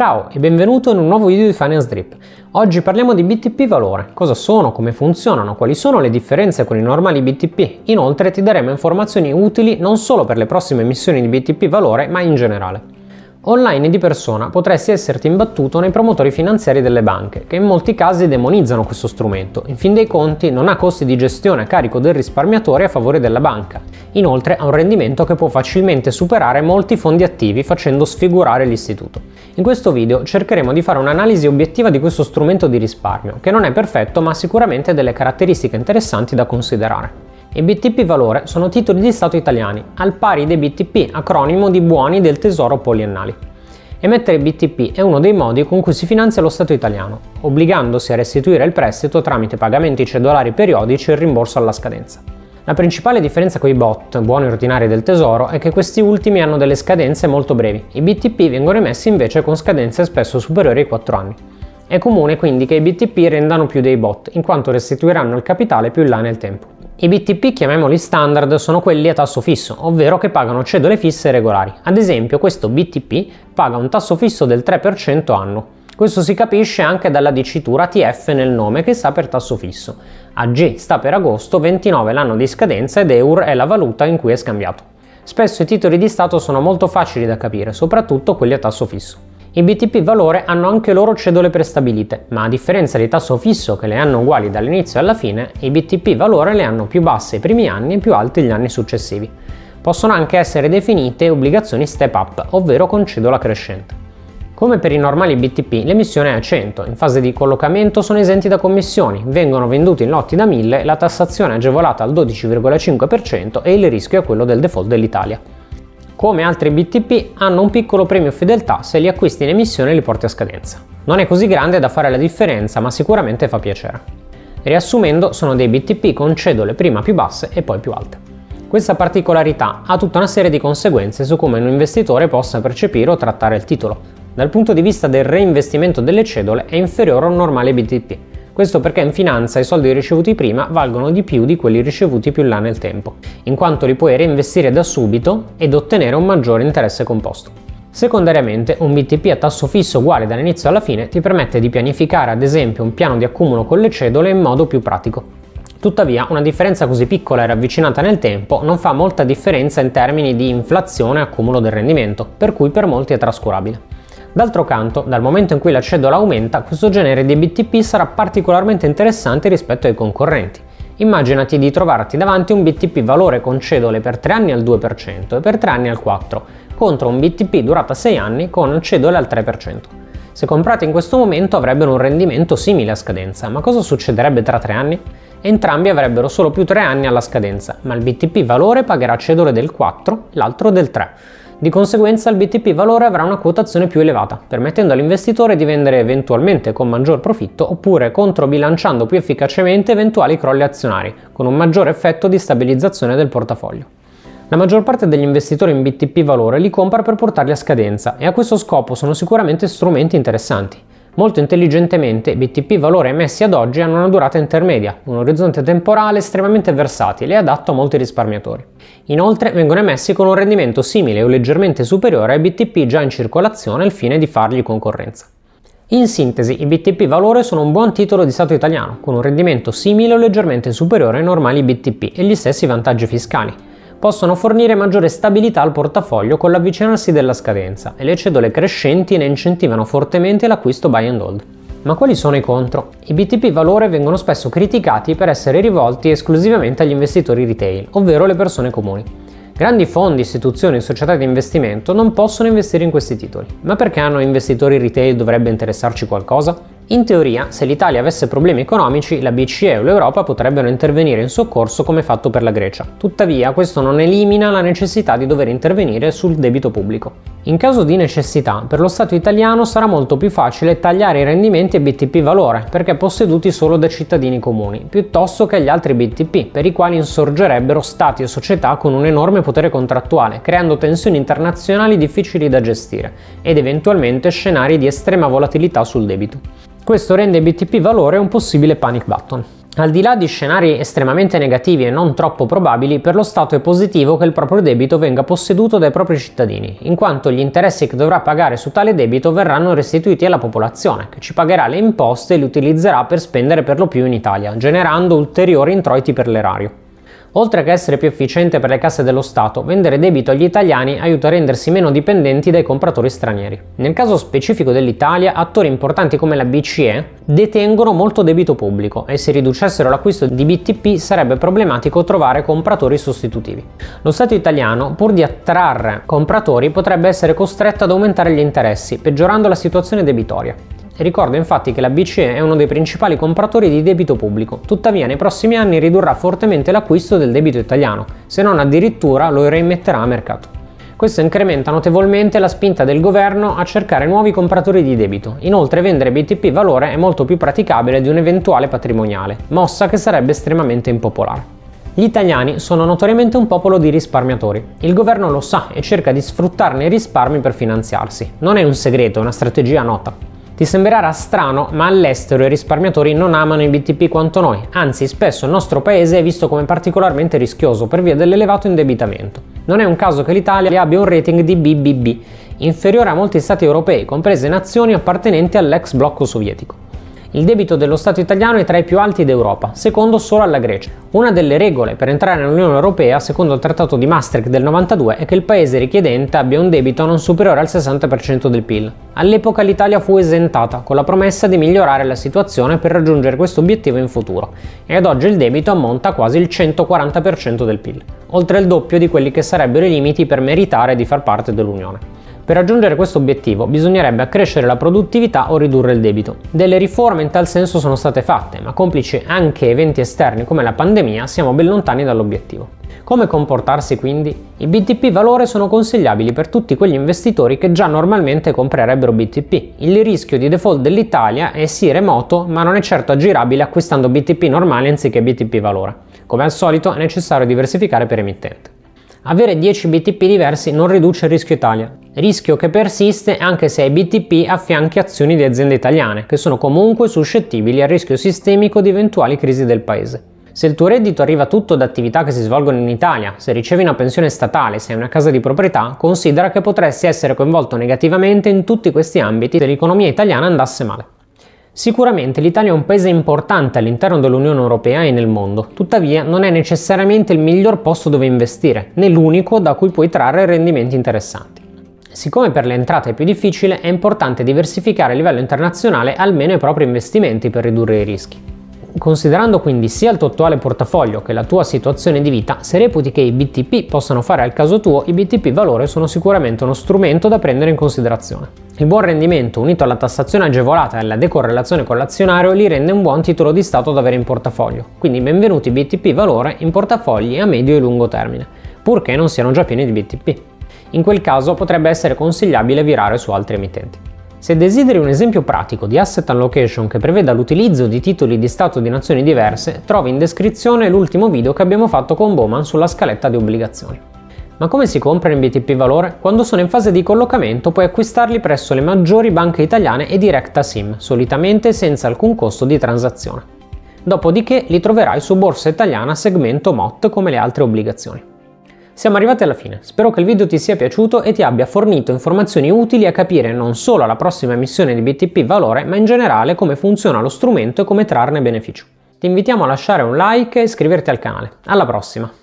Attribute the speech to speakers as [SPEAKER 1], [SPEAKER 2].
[SPEAKER 1] Ciao e benvenuto in un nuovo video di Finance Drip. Oggi parliamo di BTP valore, cosa sono, come funzionano, quali sono le differenze con i normali BTP. Inoltre ti daremo informazioni utili non solo per le prossime emissioni di BTP valore, ma in generale. Online di persona potresti esserti imbattuto nei promotori finanziari delle banche, che in molti casi demonizzano questo strumento. In fin dei conti non ha costi di gestione a carico del risparmiatore a favore della banca. Inoltre ha un rendimento che può facilmente superare molti fondi attivi facendo sfigurare l'istituto. In questo video cercheremo di fare un'analisi obiettiva di questo strumento di risparmio, che non è perfetto ma ha sicuramente delle caratteristiche interessanti da considerare. I BTP valore sono titoli di Stato italiani, al pari dei BTP, acronimo di buoni del tesoro poliennali. Emettere BTP è uno dei modi con cui si finanzia lo Stato italiano, obbligandosi a restituire il prestito tramite pagamenti cedolari periodici e rimborso alla scadenza. La principale differenza con i bot, buoni ordinari del tesoro, è che questi ultimi hanno delle scadenze molto brevi. I BTP vengono emessi invece con scadenze spesso superiori ai 4 anni. È comune quindi che i BTP rendano più dei bot, in quanto restituiranno il capitale più in là nel tempo. I BTP, chiamiamoli standard, sono quelli a tasso fisso, ovvero che pagano cedole fisse regolari. Ad esempio, questo BTP paga un tasso fisso del 3% anno. Questo si capisce anche dalla dicitura TF nel nome che sta per tasso fisso. AG sta per agosto, 29 l'anno di scadenza ed EUR è la valuta in cui è scambiato. Spesso i titoli di Stato sono molto facili da capire, soprattutto quelli a tasso fisso. I BTP valore hanno anche loro cedole prestabilite, ma a differenza di tasso fisso che le hanno uguali dall'inizio alla fine, i BTP valore le hanno più basse i primi anni e più alte gli anni successivi. Possono anche essere definite obbligazioni step up, ovvero con cedola crescente. Come per i normali BTP, l'emissione è a 100, in fase di collocamento sono esenti da commissioni, vengono venduti in lotti da 1000, la tassazione è agevolata al 12,5% e il rischio è quello del default dell'Italia come altri BTP, hanno un piccolo premio fedeltà se li acquisti in emissione e li porti a scadenza. Non è così grande da fare la differenza, ma sicuramente fa piacere. Riassumendo, sono dei BTP con cedole prima più basse e poi più alte. Questa particolarità ha tutta una serie di conseguenze su come un investitore possa percepire o trattare il titolo. Dal punto di vista del reinvestimento delle cedole è inferiore a un normale BTP, questo perché in finanza i soldi ricevuti prima valgono di più di quelli ricevuti più là nel tempo, in quanto li puoi reinvestire da subito ed ottenere un maggiore interesse composto. Secondariamente, un BTP a tasso fisso uguale dall'inizio alla fine ti permette di pianificare ad esempio un piano di accumulo con le cedole in modo più pratico. Tuttavia, una differenza così piccola e ravvicinata nel tempo non fa molta differenza in termini di inflazione e accumulo del rendimento, per cui per molti è trascurabile. D'altro canto, dal momento in cui la cedola aumenta, questo genere di BTP sarà particolarmente interessante rispetto ai concorrenti. Immaginati di trovarti davanti un BTP valore con cedole per 3 anni al 2% e per 3 anni al 4%, contro un BTP durata 6 anni con cedole al 3%. Se comprati in questo momento avrebbero un rendimento simile a scadenza, ma cosa succederebbe tra 3 anni? Entrambi avrebbero solo più 3 anni alla scadenza, ma il BTP valore pagherà cedole del 4, l'altro del 3. Di conseguenza il BTP valore avrà una quotazione più elevata, permettendo all'investitore di vendere eventualmente con maggior profitto oppure controbilanciando più efficacemente eventuali crolli azionari, con un maggiore effetto di stabilizzazione del portafoglio. La maggior parte degli investitori in BTP valore li compra per portarli a scadenza e a questo scopo sono sicuramente strumenti interessanti. Molto intelligentemente, BTP valore emessi ad oggi hanno una durata intermedia, un orizzonte temporale estremamente versatile e adatto a molti risparmiatori. Inoltre vengono emessi con un rendimento simile o leggermente superiore ai BTP già in circolazione al fine di fargli concorrenza. In sintesi, i BTP valore sono un buon titolo di Stato italiano, con un rendimento simile o leggermente superiore ai normali BTP e gli stessi vantaggi fiscali, possono fornire maggiore stabilità al portafoglio con l'avvicinarsi della scadenza e le cedole crescenti ne incentivano fortemente l'acquisto buy and hold. Ma quali sono i contro? I BTP valore vengono spesso criticati per essere rivolti esclusivamente agli investitori retail, ovvero le persone comuni. Grandi fondi, istituzioni e società di investimento non possono investire in questi titoli. Ma perché hanno investitori retail dovrebbe interessarci qualcosa? In teoria, se l'Italia avesse problemi economici, la BCE o l'Europa potrebbero intervenire in soccorso come fatto per la Grecia. Tuttavia, questo non elimina la necessità di dover intervenire sul debito pubblico. In caso di necessità, per lo Stato italiano sarà molto più facile tagliare i rendimenti a BTP valore, perché posseduti solo da cittadini comuni, piuttosto che agli altri BTP, per i quali insorgerebbero stati e società con un enorme potere contrattuale, creando tensioni internazionali difficili da gestire ed eventualmente scenari di estrema volatilità sul debito. Questo rende BTP valore un possibile panic button. Al di là di scenari estremamente negativi e non troppo probabili, per lo Stato è positivo che il proprio debito venga posseduto dai propri cittadini, in quanto gli interessi che dovrà pagare su tale debito verranno restituiti alla popolazione, che ci pagherà le imposte e li utilizzerà per spendere per lo più in Italia, generando ulteriori introiti per l'erario. Oltre che essere più efficiente per le casse dello Stato, vendere debito agli italiani aiuta a rendersi meno dipendenti dai compratori stranieri. Nel caso specifico dell'Italia, attori importanti come la BCE detengono molto debito pubblico e se riducessero l'acquisto di BTP sarebbe problematico trovare compratori sostitutivi. Lo Stato italiano, pur di attrarre compratori, potrebbe essere costretto ad aumentare gli interessi, peggiorando la situazione debitoria. Ricordo infatti che la BCE è uno dei principali compratori di debito pubblico, tuttavia nei prossimi anni ridurrà fortemente l'acquisto del debito italiano, se non addirittura lo reimetterà a mercato. Questo incrementa notevolmente la spinta del governo a cercare nuovi compratori di debito. Inoltre vendere BTP valore è molto più praticabile di un eventuale patrimoniale, mossa che sarebbe estremamente impopolare. Gli italiani sono notoriamente un popolo di risparmiatori. Il governo lo sa e cerca di sfruttarne i risparmi per finanziarsi. Non è un segreto, è una strategia nota. Ti sembrerà strano, ma all'estero i risparmiatori non amano i BTP quanto noi, anzi spesso il nostro paese è visto come particolarmente rischioso per via dell'elevato indebitamento. Non è un caso che l'Italia abbia un rating di BBB, inferiore a molti stati europei, comprese nazioni appartenenti all'ex blocco sovietico. Il debito dello Stato italiano è tra i più alti d'Europa, secondo solo alla Grecia. Una delle regole per entrare nell'Unione Europea, secondo il Trattato di Maastricht del 92, è che il paese richiedente abbia un debito non superiore al 60% del PIL. All'epoca l'Italia fu esentata, con la promessa di migliorare la situazione per raggiungere questo obiettivo in futuro, e ad oggi il debito ammonta quasi il 140% del PIL, oltre il doppio di quelli che sarebbero i limiti per meritare di far parte dell'Unione. Per raggiungere questo obiettivo bisognerebbe accrescere la produttività o ridurre il debito. Delle riforme in tal senso sono state fatte, ma complici anche eventi esterni come la pandemia siamo ben lontani dall'obiettivo. Come comportarsi quindi? I BTP valore sono consigliabili per tutti quegli investitori che già normalmente comprerebbero BTP. Il rischio di default dell'Italia è sì remoto, ma non è certo aggirabile acquistando BTP normali anziché BTP valore. Come al solito è necessario diversificare per emittente. Avere 10 BTP diversi non riduce il rischio Italia, rischio che persiste anche se ai BTP affianchi azioni di aziende italiane, che sono comunque suscettibili al rischio sistemico di eventuali crisi del paese. Se il tuo reddito arriva tutto da attività che si svolgono in Italia, se ricevi una pensione statale, se hai una casa di proprietà, considera che potresti essere coinvolto negativamente in tutti questi ambiti se l'economia italiana andasse male. Sicuramente l'Italia è un paese importante all'interno dell'Unione Europea e nel mondo, tuttavia non è necessariamente il miglior posto dove investire, né l'unico da cui puoi trarre rendimenti interessanti. Siccome per le entrate è più difficile, è importante diversificare a livello internazionale almeno i propri investimenti per ridurre i rischi. Considerando quindi sia il tuo attuale portafoglio che la tua situazione di vita, se reputi che i BTP possano fare al caso tuo, i BTP valore sono sicuramente uno strumento da prendere in considerazione. Il buon rendimento unito alla tassazione agevolata e alla decorrelazione con l'azionario li rende un buon titolo di Stato da avere in portafoglio, quindi benvenuti BTP valore in portafogli a medio e lungo termine, purché non siano già pieni di BTP. In quel caso potrebbe essere consigliabile virare su altri emittenti. Se desideri un esempio pratico di asset allocation che preveda l'utilizzo di titoli di Stato di nazioni diverse, trovi in descrizione l'ultimo video che abbiamo fatto con Bowman sulla scaletta di obbligazioni. Ma come si compra in BTP Valore? Quando sono in fase di collocamento puoi acquistarli presso le maggiori banche italiane e diretta SIM, solitamente senza alcun costo di transazione. Dopodiché li troverai su Borsa Italiana segmento MOT come le altre obbligazioni. Siamo arrivati alla fine, spero che il video ti sia piaciuto e ti abbia fornito informazioni utili a capire non solo la prossima emissione di BTP Valore, ma in generale come funziona lo strumento e come trarne beneficio. Ti invitiamo a lasciare un like e iscriverti al canale. Alla prossima!